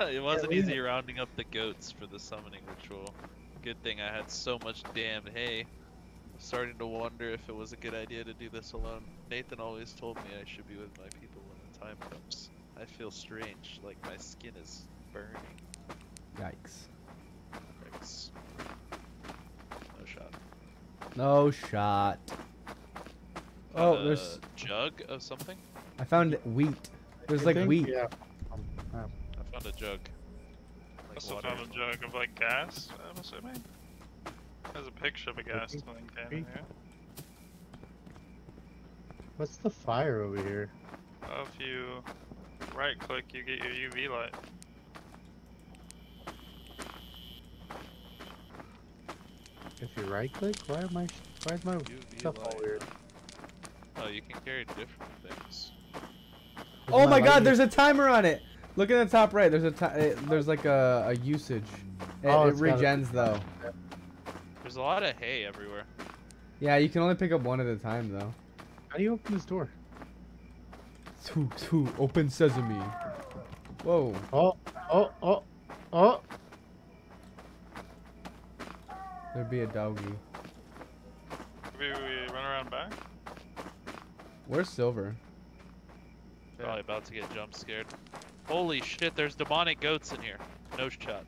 it wasn't we- easy rounding up the goats for the summoning ritual. Good thing I had so much damn hay. I'm starting to wonder if it was a good idea to do this alone. Nathan always told me I should be with my people when the time comes. I feel strange, like my skin is burning. Yikes. Yikes. No shot. No shot. Oh, Found a there's. jug of something. I found wheat. There's I like think- wheat. Yeah. I found a jug. Like Also water. found a jug of like gas, I'm assuming. There's a picture of a gas tank filling can in here. what's the fire over here? Oh, if you right click, you get your UV light. If you right click, why am I? Why is my UV stuff all weird? Oh, you can carry different things. Oh my light god, there's a timer on it. Look at the top right. There's a it, eh, there's like a, a usage. It, Oh, it it's got a- regens though. There's a lot of hay everywhere. Yeah, you can only pick up one at a time though. How do you open this door? Two, two, open sesame. Whoa. Oh, oh, oh, oh! There'd be a doggy. Maybe we run around back? Where's Silver? Probably about to get jump scared. Holy shit, there's demonic goats in here. No shot.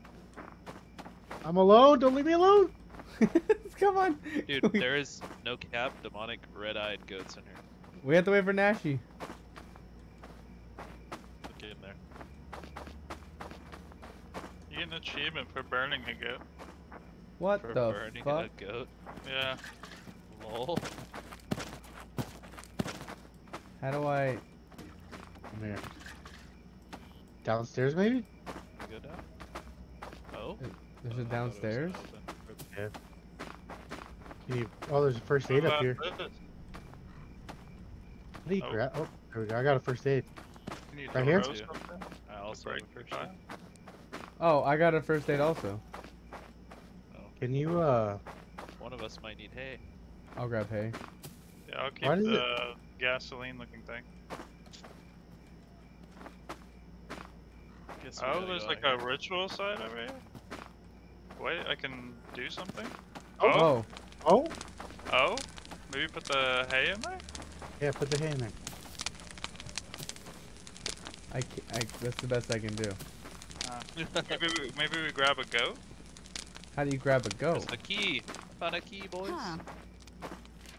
I'm alone. Don't leave me alone. Come on. Dude, we, there is no cap demonic red-eyed goats in here. we have to wait for Nashi. Look in there. You get an achievement for burning a goat. What For the burning fuck? a goat. Yeah. Lol. How do I? Come here. Downstairs, maybe? Go down. Oh. There's Oh, a I it downstairs. open. Can you... Oh, there's a first aid up here. about this? What do you Oh. grab? Oh, there we go. I got a first aid. You Right here? roast Yeah. something? I also have a first aid. Oh, I got a first aid also. Can you, uh, One of us might need hay. I'll grab hay. Yeah, I'll keep Why does it- the gasoline looking thing. Guess we Oh, gotta there's like out a ritual side over here? Wait, I can do something? Oh. Oh, oh? oh, maybe put the hay in there? Yeah, put the hay in there. I, ca- I that's the best I can do. Uh, maybe, we, maybe we grab a goat? How do you grab a goat? There's a key. Found a key, boys. Huh.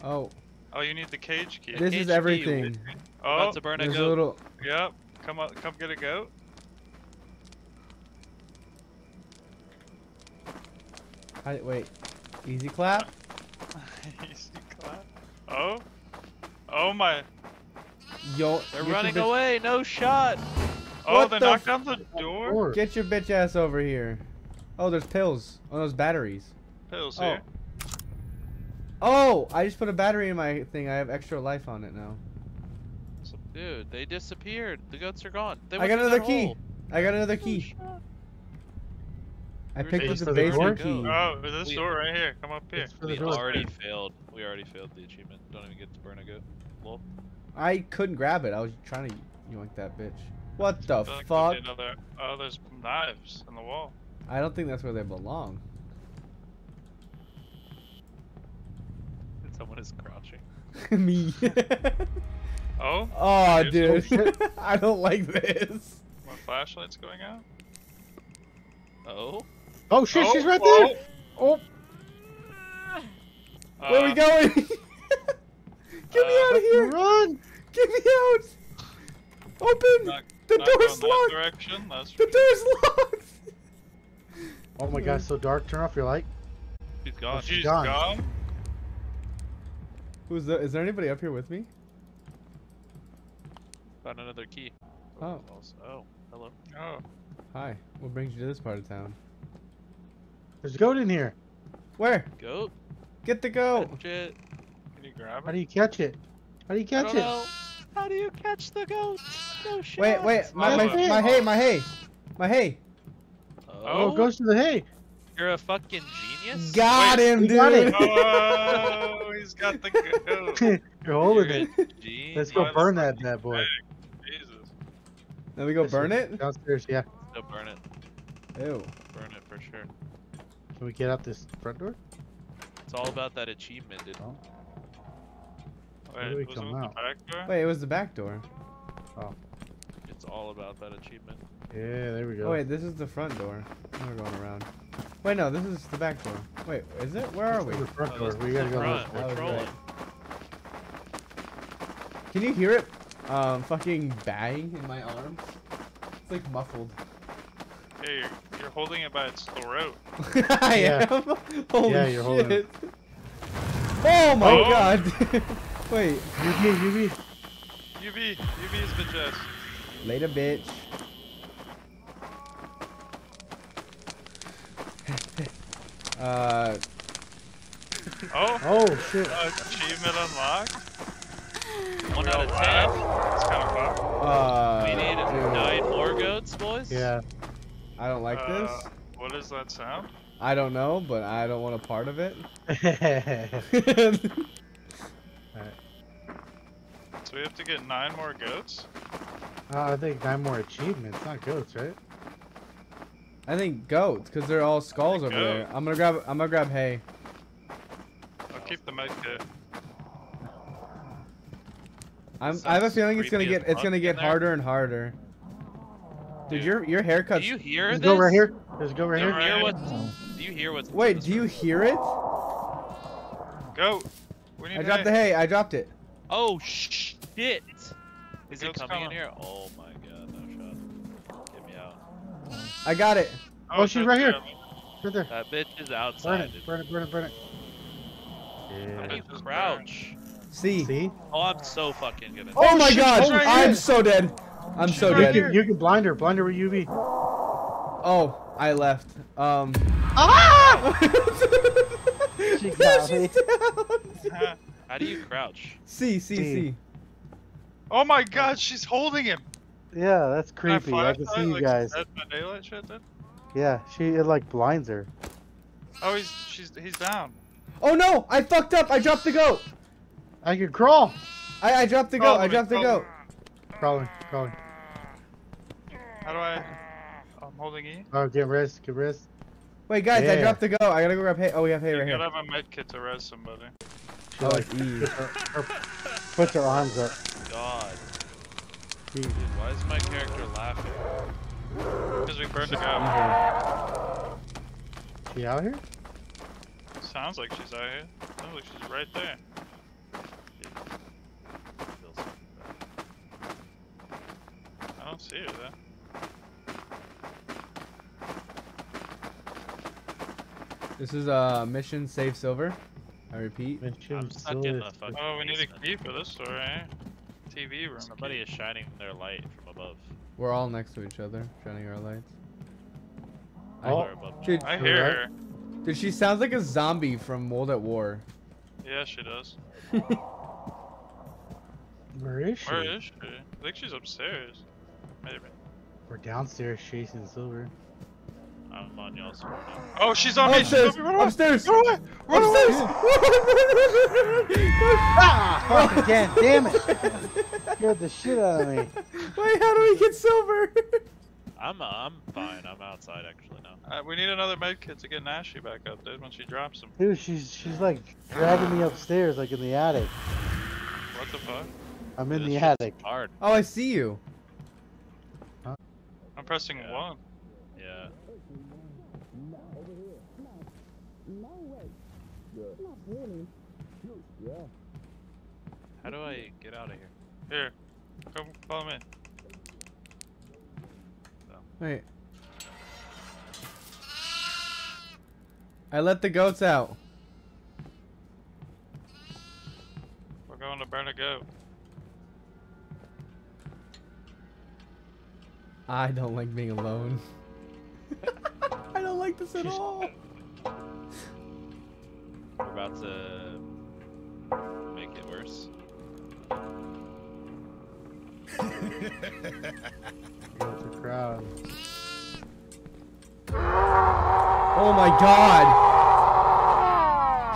Oh, Oh, you need the cage key. this cage is key, everything. Oh, About to burn a There's a little. yep. Come up, come get a goat. How, wait, easy clap. Easy clap. Oh, oh my. Yo, They're running away. No shot. Oh, What they the knocked down the door. Get your bitch ass over here. Oh, there's pills. Oh, those batteries. Pills Oh. here. Oh, I just put a battery in my thing. I have extra life on it now. Dude, they disappeared. The goats are gone. They I got another key. hole. I got another key. shot. I picked up the for the door? basement key. Oh, this We- door right here. Come up here. The We door. already failed. We already failed the achievement. Don't even get to burn a goat. Lol. I couldn't grab it. I was trying to yoink that bitch. What the I like fuck? Another... Oh, there's knives in the wall. I don't think that's where they belong. Someone is crouching. Me. Oh, oh, Yes. dude. Shit. I don't like this. my flashlight's going out. Oh. Oh shit, Oh, she's right oh. there! Oh, Where are we Uh, going? Get me uh, out of here! run! Get me out! Open! Not- the not door's going that locked! direction. That's The door's locked! Oh my god, it's so dark. Turn off your light. She's Oh, gone. she's gone. gone. Who's the, is there anybody up here with me? Found another key. Oh. Oh. Hello. Oh, Hi. What brings you to this part of town? There's a goat in here. Where? Goat. Get the goat. Catch it. can you grab it? How do you catch it? How do you I catch don't it? know. How do you catch the goat? No shit. Wait, wait, my, my, That's it. my hay, my hay! My hay! Oh, Oh, it goes to the hay. you're a fucking genius. Got Wait, him, dude! got it. Oh, he's got the goat. You're holding You're it. a genius. Let's go Mine's burn that bad boy. Jesus. Then we go This burn one. it? Downstairs, yeah. No, burn it. Ew. Burn it for sure. Can we get out this front door? It's all about that achievement, dude. Oh. Wait, do we was come it the back door? Wait, it was the back door. Oh. It's all about that achievement. Yeah, there we go. Oh wait, this is the front door. We're going around. Wait, no, this is the back door. Wait, is it? Where are This we? The front Oh, door. this We gotta the go front. this We're. Oh, trolling. right. Can you hear it? Um, fucking bang in my arm. It's like muffled. Hey, you're, you're holding it by its throat. I Yeah. am. Holy Yeah, you're holding shit. Oh my Oh. god. Wait, UV, UV. UV, UV is the jest. later, bitch. uh, Oh, Oh shit. achievement unlocked. One out of ten. laugh. It's kind of fun. uh. We need dude, nine more goats, boys. Yeah. I don't like Uh, this. What is that sound? I don't know, but I don't want a part of it. So we have to get nine more goats? oh, I think nine more achievements, not goats, right? I think goats, cause they're all skulls over Goat. there. I'm gonna grab. I'm gonna grab hay. I'll keep the med kit. I'm. I have a feeling it's gonna get. It's gonna in get there. harder and harder. Dude, Dude. your your haircut's. Do you hear There's a this? go right here. There's a go right Do here. hear what? Do you hear what's? in Wait, do you hear it? Goat! We need I dropped the hay. hay. I dropped it. Oh shit! Is it Goat's coming in here? Oh my god, no shot. Get me out. I got it. Oh, oh she's right here. Right there. That bitch is outside. Burn outside. it, burn it, burn it, burn it. How Yeah. do you crouch? See. See? Oh, I'm so fucking gonna. Oh, my shit, god! right I'm here. so dead. I'm so right You dead. can, you can blind her. Blind her with UV. Oh, I left. Um. Ah! She There got me. down. How do you crouch? C C C. C. oh my god, she's holding him! Yeah, that's Can I creepy. I can see you like guys. Dead by daylight shit then? Yeah, she it like blinds her. Oh, he's she's he's down. Oh no! I fucked up. I dropped the goat. I can crawl. I I dropped the Crawl goat. I dropped the crawl. goat. Crawling, crawling. How do I? I'm holding E. Oh, get res, get res. Wait, guys, I Yeah. dropped the goat. I gotta go grab hay. Oh, we have hay You right gotta have a med kit to res somebody. She Oh, like it's E. puts her, her, puts her arms up. God, She, dude, why is my character laughing? Because we burned a guy. she out here? Sounds like she's out here. Sounds like she's right there. Feels fucking bad. I don't see her there. This is uh mission save silver. I repeat. Mention I'm stuck still in the fucking. Oh, we need a basement. key for this door, eh? TV room. Somebody is shining their light from above. We're all next to each other, shining our lights. I- Oh. Or above. Dude, I hear her. dude, she sounds like a zombie from World at War. Yeah, she does. Where is she? Where is she? I think she's upstairs. Maybe. We're downstairs chasing Silver. I'm on y'all's side now. Oh, she's on me. She's upstairs! on me. Run. Upstairs! Run away. Run away. Upstairs! Ah! Fuck again, damn it! Scared the shit out of me. Wait, how do we get silver? I'm uh, I'm fine. I'm outside actually now. Uh, we need another med kit to get Nashi back up, dude, when she drops him. Dude, she's she's like dragging me upstairs, like in the attic. What the fuck? I'm in This the attic. Hard. Oh, I see you. Huh? I'm pressing Yeah. one. Yeah. How do I get out of here? Here. Come follow me. Wait. I let the goats out. We're going to burn a goat. I don't like being alone. I don't like this at all. We're about to make it worse. It's a crowd. Oh my god.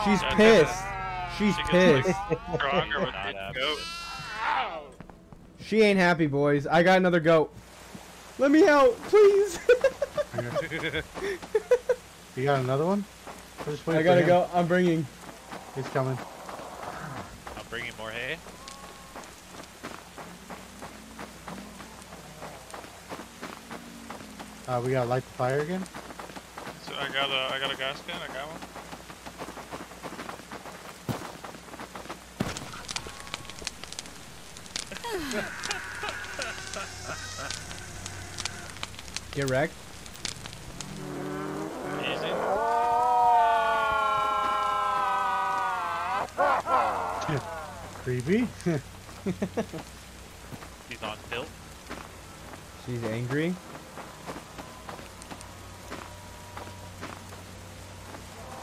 She's Yeah, pissed. She's she gets, pissed. like, Stronger with Not goat. She ain't happy, boys. I got another goat. Let me out, please. You got another one? I'll just wait I gotta go. I'm bringing. He's coming. I'm bringing more hay. Uh, we gotta light the fire again. So I got a I got a gas can. I got one. Get wrecked. Creepy. He's on tilt. She's angry.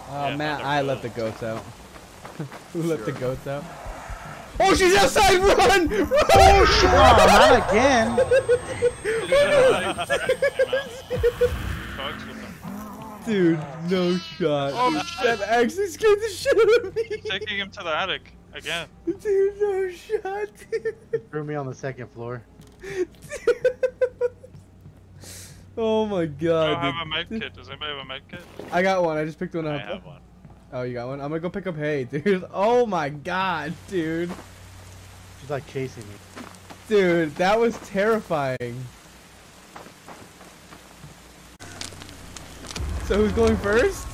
Oh Yeah, Matt, I let the goats. goats out. Who let the goats out? Oh, she's outside! Run! Run! oh, not again. Bugs with them. Dude, no shot. Oh, shit. That actually scared the shit out of me. Taking him to the attic again. Dude, no shot, dude. He threw me on the second floor. oh my god. I god. have a dude. med kit. Does anybody have a med kit? I got one. I just picked one I up. have one. Oh, you got one? I'm gonna go pick up hay, dude. Oh my god, dude. She's like chasing me. Dude, that was terrifying. So who's going first?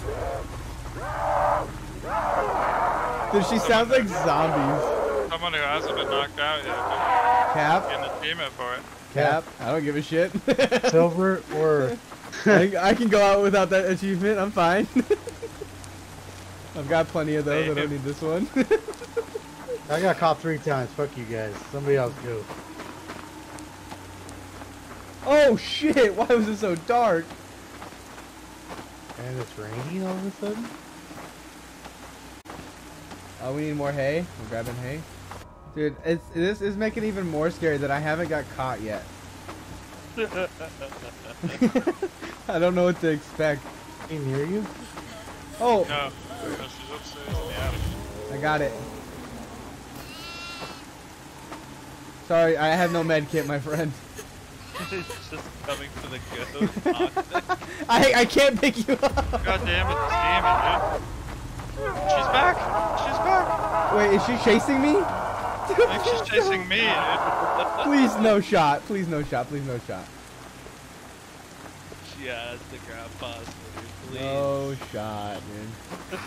Dude, she sounds like zombies. Someone who hasn't been knocked out yet. Cap? Getting a achievement for it. Cap? I don't give a shit. Silver or I, I can go out without that achievement. I'm fine. I've got plenty of those. I don't need this one. I got caught three times. Fuck you guys. Somebody else go. oh shit! Why was it so dark? And it's raining all of a sudden. Oh, we need more hay. We're grabbing hay. Dude, it's this is making it even more scary that I haven't got caught yet. I don't know what to expect. He near you? Oh, No. no she's upstairs in the attic. I got it. Sorry, I have no med kit, my friend. it's just coming for the goat. I I can't pick you up. God damn it, this game, dude. She's back! She's back! Wait, is she chasing me? I think she's chasing me, dude. Please no shot. Please no shot. Please no shot. she has the grandpa's please. No shot, dude.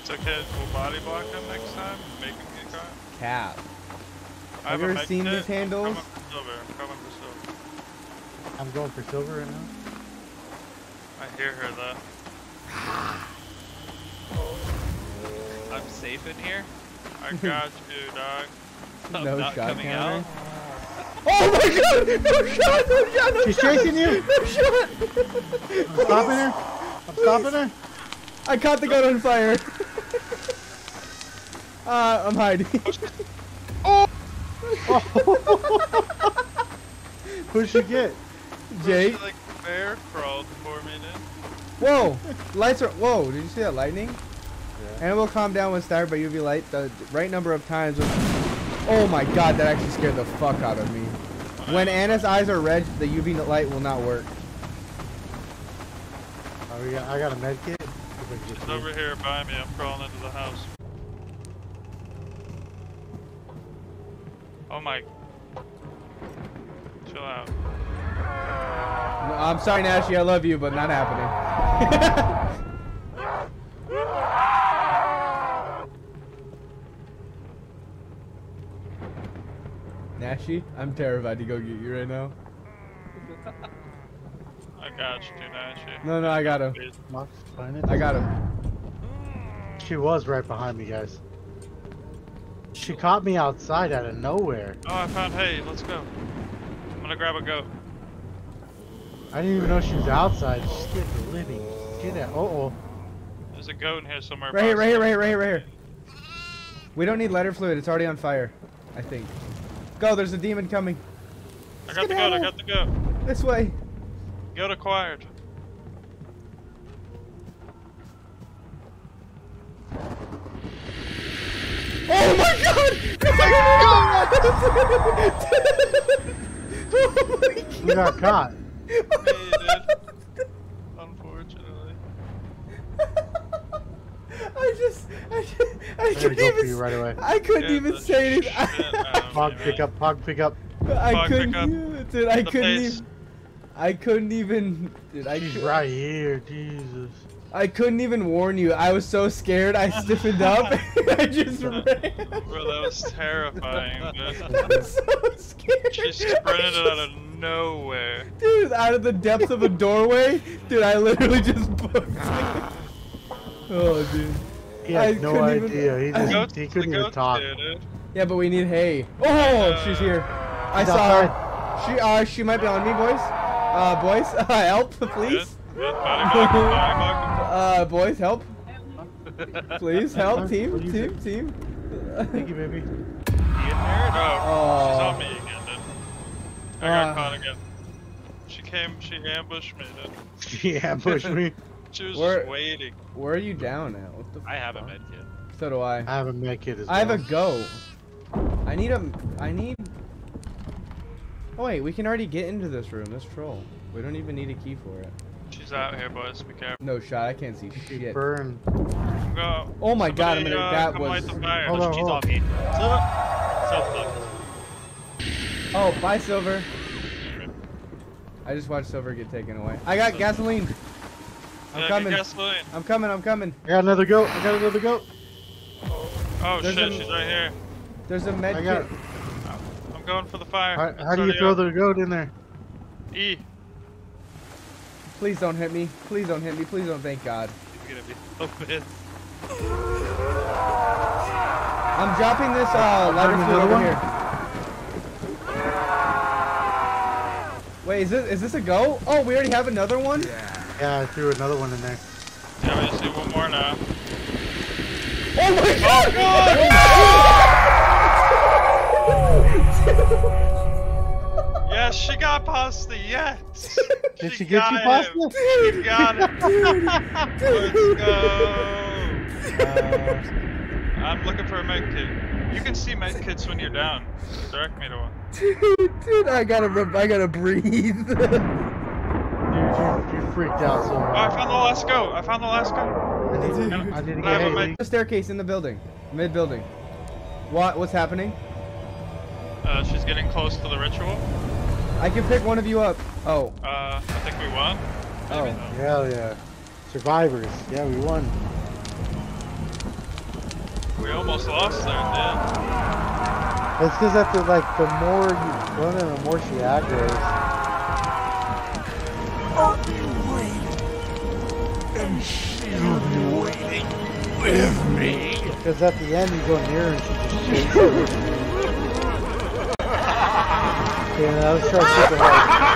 It's okay, we'll body block him next time, make him get caught. Cap. I Have have you ever seen these handles? I'm coming for silver, I'm coming for silver. I'm going for silver right now. I hear her though. Oh. I'm safe in here. I got you, dog. I'm no not shot coming counter. out. Oh my god! No shot! No shot! No She's shot! chasing you. No shot! I'm stopping her. I'm stopping her. I caught the gun on fire. uh, I'm hiding. Who'd she get? Jake. She, like bear crawled for me, dude. Whoa! Lights are. Whoa! Did you see that lightning? And it will calm down when started by UV light. The right number of times. With... Oh my god! That actually scared the fuck out of me. When Anna's eyes are red, the UV light will not work. Oh, we I got a med kit. If I can get She's through. over here by me, I'm crawling into the house. Oh my. Chill out. No, I'm sorry, Nashi. I love you, but not happening. Nashi, I'm terrified to go get you right now. I got you, dude, actually. No, no, I got him. Mox, find it. I got him. She was right behind me, guys. She caught me outside out of nowhere. Oh, I found hay. Let's go. I'm gonna grab a goat. I didn't even know she was outside. She scared the living. Get out. Uh oh. There's a goat in here somewhere. Right here, right here, right here, right here, right here. We don't need lighter fluid. It's already on fire. I think. Go. There's a demon coming. I got the goat. I got the goat. This way. Goat acquired. Oh my god! Oh my god! We got caught. Me, dude. Unfortunately. I just, I, just, I I couldn't go for even, you right away. I couldn't Get even say anything. Out of Pog pick up, pog pick up. I Fuck, couldn't, pick up dude. I couldn't pace. even. I couldn't even. Dude, I, She's cou- right here, Jesus. I couldn't even warn you. I was so scared. I stiffened up. I just ran. Bro, that was terrifying, I dude. was so scared. She sprinted out of nowhere. Dude, out of the depths of a doorway, dude, I literally just booked. oh, dude. He I had no couldn't even- idea. He just he couldn't even talk. did it. Yeah, but we need hay. Oh, she's here. I saw her. She, uh, she might be on me, boys. Uh, boys, help, please. Good. Good. Body block, body block. Uh, boys, help. Please help, team, team, team. Thank you, baby. Oh, she's on me again, dude. I got Ah. caught again. She came, she ambushed me, dude. She ambushed me. She was Where- just waiting. Where are you down at? What the I have a fuck? med kit. So do I. I have a med kit as well. I have a go. I need a. I need. Oh wait, we can already get into this room. This troll. We don't even need a key for it. She's out here, boys. Be careful. No shot. I can't see She shit. burn. Go. Oh my god! I'm gonna. uh, That come light was. the fire. Hold on, She's hold on on. me. Silver. Oh, bye, Silver. I just watched Silver get taken away. I got gasoline. I'm Yeah, coming. Gasoline. I'm coming. I'm coming. I got another goat. I got another goat. Oh There's shit, a- she's right here. There's a med I got kit. I'm going for the fire. How, how do you throw the goat in there? E. Please don't hit me. Please don't hit me. Please don't. Thank God. He's gonna be so pissed. I'm dropping this uh, lighter Dropping fluid over one? here. Wait, is this is this a go? Oh, we already have another one. Yeah, Yeah, I threw another one in there. Yeah, we just need one more now. Oh my God! Yes, pasta. Yes. Did she get you got pasta? him. She got it. Let's go. Uh, I'm looking for a med kit. You can see med kits when you're down. Direct me to one. dude, dude, I gotta, I gotta breathe. Dude, you, you freaked out so Oh, I found the last goat. I found the last goat. I need, Dude. I need to I get have a the staircase in the building, mid building. What? What's happening? Uh, she's getting close to the ritual. I can pick one of you up. Oh, Uh, I think we won. oh. Hell yeah. Survivors. Yeah, we won. We almost lost there, dude. It's because at the like the more you run and the more she aggroes. I'll be waiting. And she'll be waiting with me. Because at the end you go near and she just chases you. Okay, now let's super hard.